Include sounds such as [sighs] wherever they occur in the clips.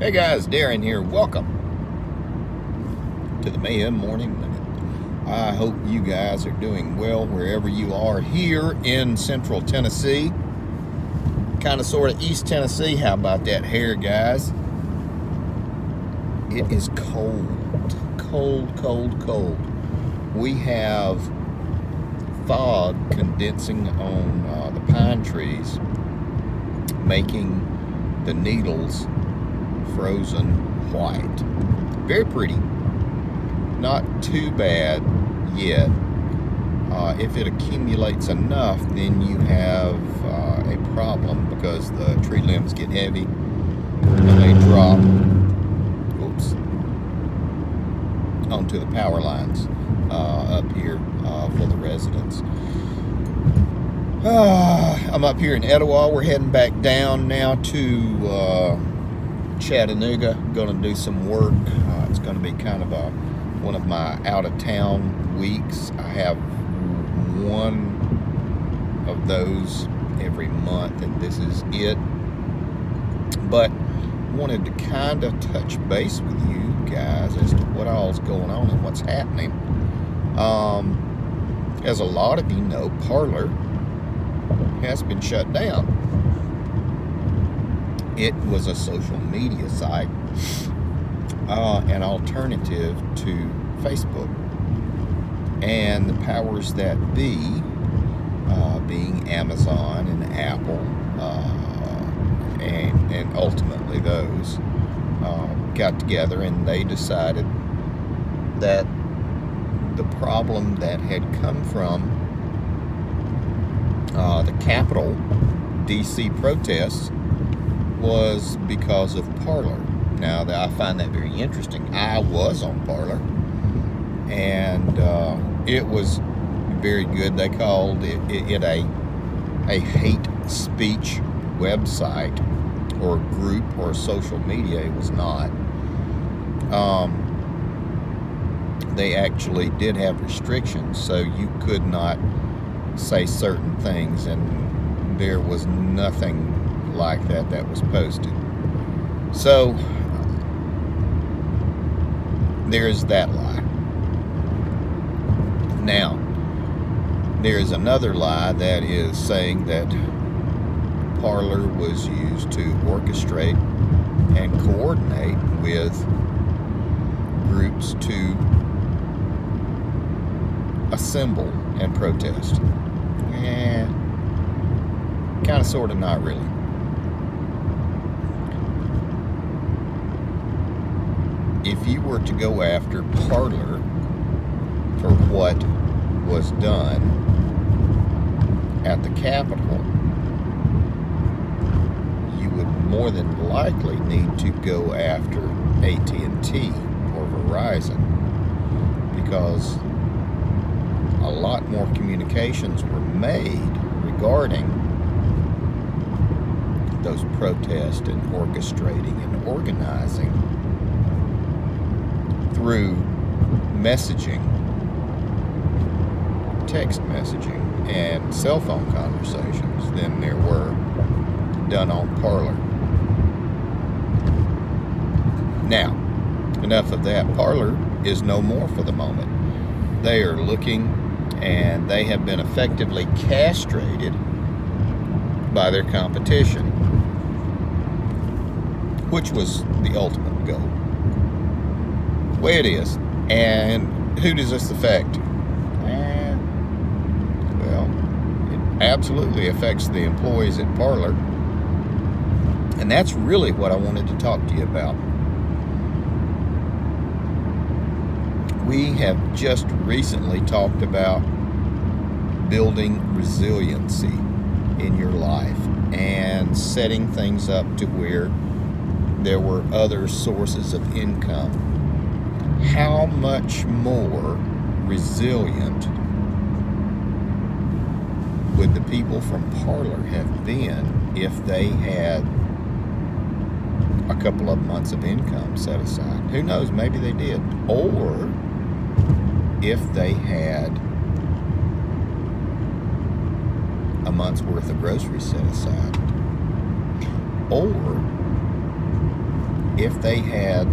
Hey guys, Darren here. Welcome to the Mayhem Morning Minute. I hope you guys are doing well wherever you are here in Central Tennessee. Kind of sort of East Tennessee. How about that hair, guys? It is cold. Cold, cold, cold. We have fog condensing on uh, the pine trees, making the needles frozen white. Very pretty. Not too bad yet. Uh, if it accumulates enough, then you have uh, a problem because the tree limbs get heavy and they drop oops, onto the power lines uh, up here uh, for the residents. [sighs] I'm up here in Etowah. We're heading back down now to uh, Chattanooga. Going to do some work. Uh, it's going to be kind of a one of my out of town weeks. I have one of those every month, and this is it. But wanted to kind of touch base with you guys as to what all's going on and what's happening. Um, as a lot of you know, Parler has been shut down it was a social media site, uh, an alternative to Facebook. And the powers that be, uh, being Amazon and Apple, uh, and, and ultimately those, uh, got together and they decided that the problem that had come from uh, the Capitol DC protests was because of Parler. Now, that I find that very interesting. I was on Parler, and uh, it was very good. They called it, it, it a a hate speech website or group or social media. It was not. Um, they actually did have restrictions, so you could not say certain things, and there was nothing like that that was posted. So there's that lie. Now, there's another lie that is saying that Parler was used to orchestrate and coordinate with groups to assemble and protest. Eh, kind of, sort of, not really. If you were to go after Parler for what was done at the Capitol, you would more than likely need to go after AT&T or Verizon because a lot more communications were made regarding those protests and orchestrating and organizing through messaging, text messaging, and cell phone conversations than there were done on Parler. Now, enough of that. Parler is no more for the moment. They are looking and they have been effectively castrated by their competition, which was the ultimate goal way it is. And who does this affect? Eh, well, it absolutely affects the employees at Parler. And that's really what I wanted to talk to you about. We have just recently talked about building resiliency in your life and setting things up to where there were other sources of income how much more resilient would the people from Parler have been if they had a couple of months of income set aside? Who knows? Maybe they did. Or if they had a month's worth of groceries set aside. Or if they had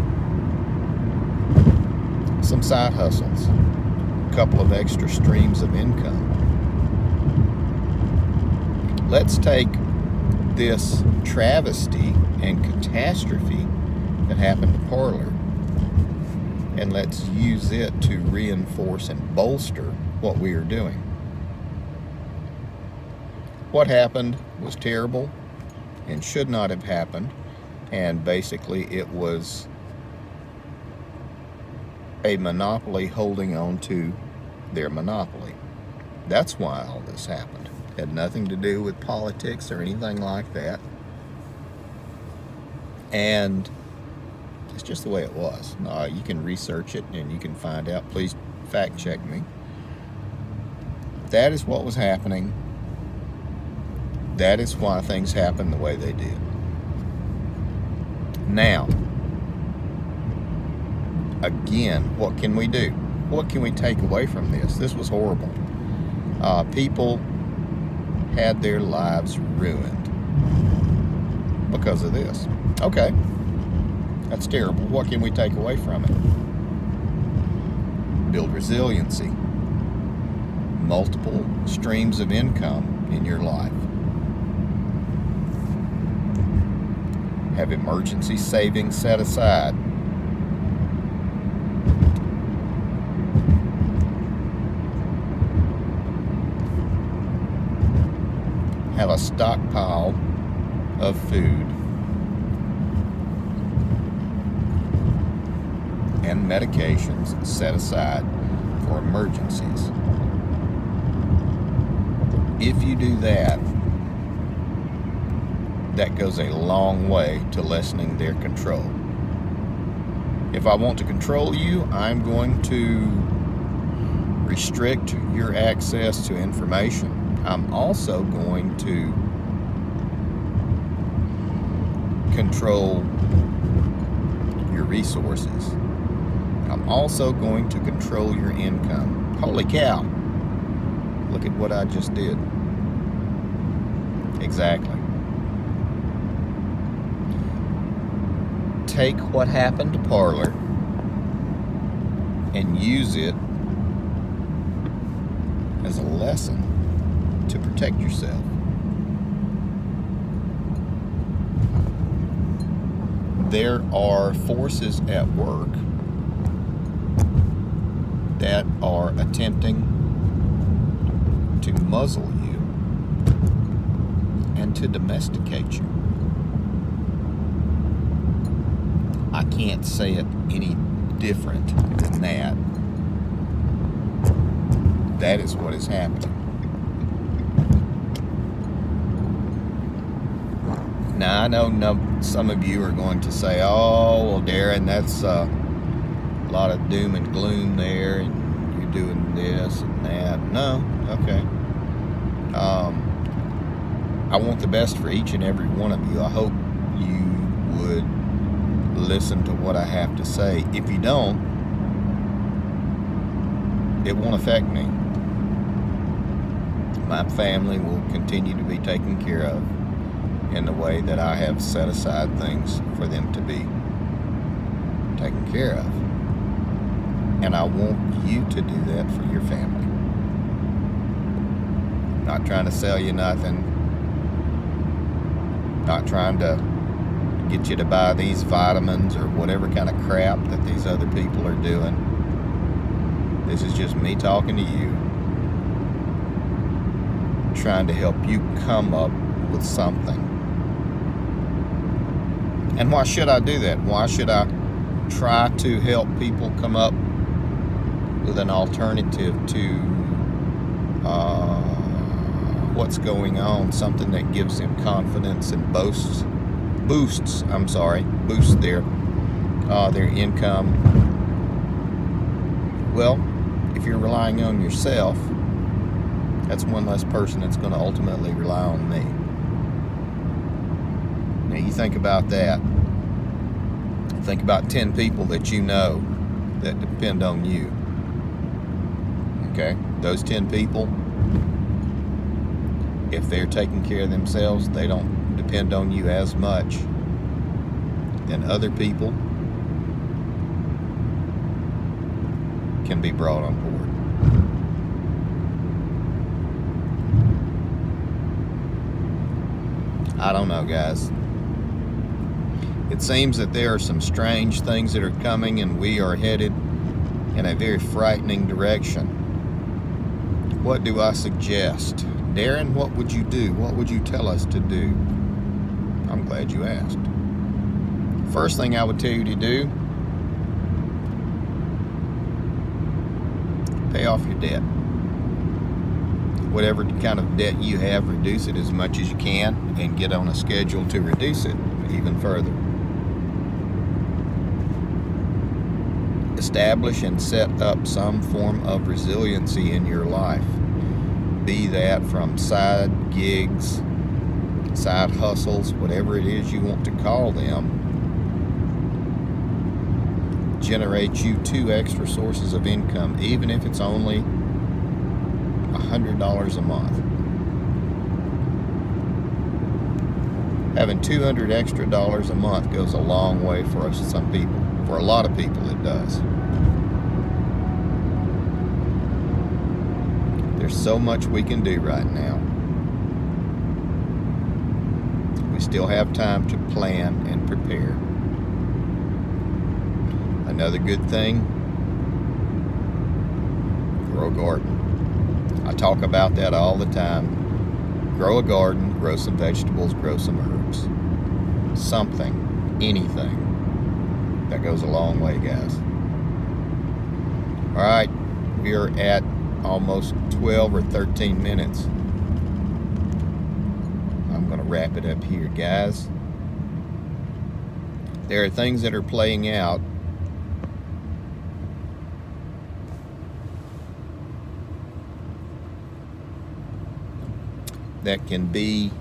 some side hustles, a couple of extra streams of income. Let's take this travesty and catastrophe that happened to Parler and let's use it to reinforce and bolster what we are doing. What happened was terrible and should not have happened and basically it was a monopoly holding on to their monopoly. That's why all this happened. It had nothing to do with politics or anything like that. And it's just the way it was. Uh, you can research it and you can find out. Please fact check me. That is what was happening. That is why things happened the way they did. Now, again, what can we do? What can we take away from this? This was horrible. Uh, people had their lives ruined because of this. Okay, that's terrible. What can we take away from it? Build resiliency, multiple streams of income in your life. Have emergency savings set aside have a stockpile of food and medications set aside for emergencies. If you do that, that goes a long way to lessening their control. If I want to control you, I'm going to restrict your access to information I'm also going to control your resources. I'm also going to control your income. Holy cow. Look at what I just did. Exactly. Take what happened to Parler and use it as a lesson to protect yourself. There are forces at work that are attempting to muzzle you and to domesticate you. I can't say it any different than that. That is what is happening. Now, I know no, some of you are going to say, oh, well, Darren, that's uh, a lot of doom and gloom there, and you're doing this and that. No, okay. Um, I want the best for each and every one of you. I hope you would listen to what I have to say. If you don't, it won't affect me. My family will continue to be taken care of in the way that I have set aside things for them to be taken care of. And I want you to do that for your family. Not trying to sell you nothing. Not trying to get you to buy these vitamins or whatever kind of crap that these other people are doing. This is just me talking to you, trying to help you come up with something and why should I do that? Why should I try to help people come up with an alternative to uh, what's going on, something that gives them confidence and boasts, boosts, I'm sorry, boosts their, uh, their income. Well, if you're relying on yourself, that's one less person that's going to ultimately rely on me. You think about that. Think about 10 people that you know that depend on you. Okay? Those 10 people, if they're taking care of themselves, they don't depend on you as much and other people can be brought on board. I don't know, guys. It seems that there are some strange things that are coming, and we are headed in a very frightening direction. What do I suggest? Darren, what would you do? What would you tell us to do? I'm glad you asked. First thing I would tell you to do pay off your debt. Whatever kind of debt you have, reduce it as much as you can and get on a schedule to reduce it even further. Establish and set up some form of resiliency in your life. Be that from side gigs, side hustles, whatever it is you want to call them, generate you two extra sources of income, even if it's only $100 a month. Having 200 extra dollars a month goes a long way for us, some people. For a lot of people, it does. There's so much we can do right now. We still have time to plan and prepare. Another good thing, grow a garden. I talk about that all the time. Grow a garden, grow some vegetables, grow some herbs. Something, anything. That goes a long way, guys. All right, we are at almost 12 or 13 minutes. I'm going to wrap it up here, guys. There are things that are playing out that can be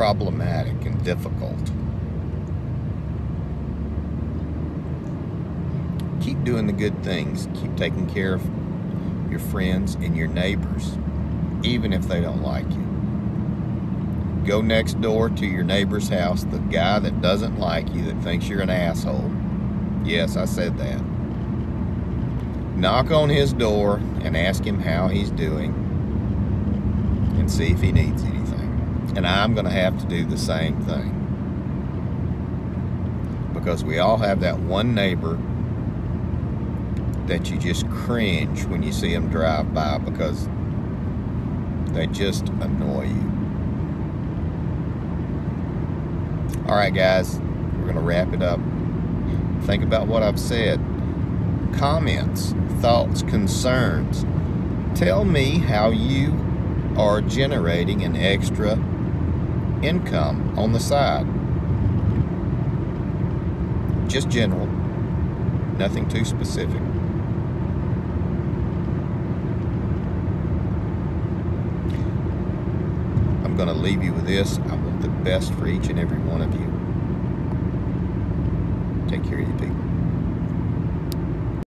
problematic and difficult. Keep doing the good things. Keep taking care of your friends and your neighbors, even if they don't like you. Go next door to your neighbor's house, the guy that doesn't like you, that thinks you're an asshole. Yes, I said that knock on his door and ask him how he's doing and see if he needs anything. And I'm going to have to do the same thing. Because we all have that one neighbor that you just cringe when you see them drive by because they just annoy you. All right, guys, we're going to wrap it up. Think about what I've said comments, thoughts, concerns. Tell me how you are generating an extra income on the side. Just general, nothing too specific. I'm going to leave you with this. I want the best for each and every one of you. Take care of you people.